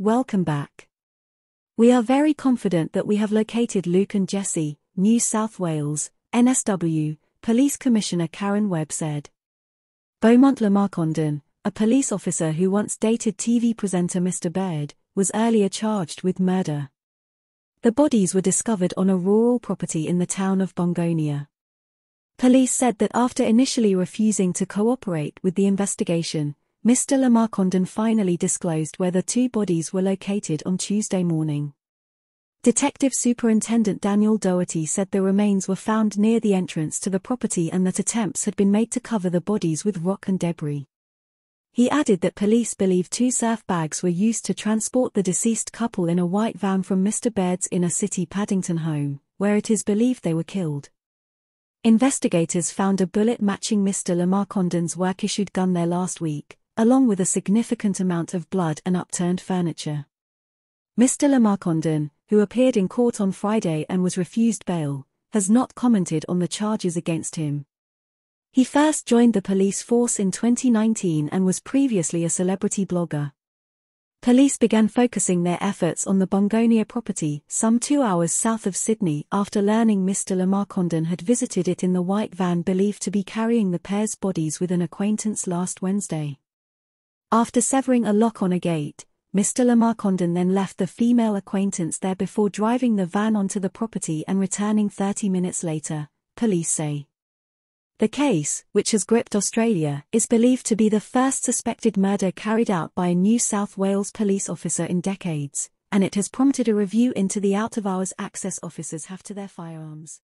welcome back. We are very confident that we have located Luke and Jesse, New South Wales, NSW, Police Commissioner Karen Webb said. Beaumont Lamarre-Condon, a police officer who once dated TV presenter Mr. Baird, was earlier charged with murder. The bodies were discovered on a rural property in the town of Bungonia. Police said that after initially refusing to cooperate with the investigation, Mr. Lamarre-Condon finally disclosed where the two bodies were located on Tuesday morning. Detective Superintendent Daniel Doherty said the remains were found near the entrance to the property and that attempts had been made to cover the bodies with rock and debris. He added that police believe two surf bags were used to transport the deceased couple in a white van from Mr. Baird's inner city Paddington home, where it is believed they were killed. Investigators found a bullet matching Mr. Lamarre-Condon's work-issued gun there last week, along with a significant amount of blood and upturned furniture. Mr. Lamarre-Condon, who appeared in court on Friday and was refused bail, has not commented on the charges against him. He first joined the police force in 2019 and was previously a celebrity blogger. Police began focusing their efforts on the Bungonia property, some two hours south of Sydney, after learning Mr. Lamarre-Condon had visited it in the white van believed to be carrying the pair's bodies with an acquaintance last Wednesday. After severing a lock on a gate, Mr. Lamarre-Condon then left the female acquaintance there before driving the van onto the property and returning 30 minutes later, police say. The case, which has gripped Australia, is believed to be the first suspected murder carried out by a New South Wales police officer in decades, and it has prompted a review into the out-of-hours access officers have to their firearms.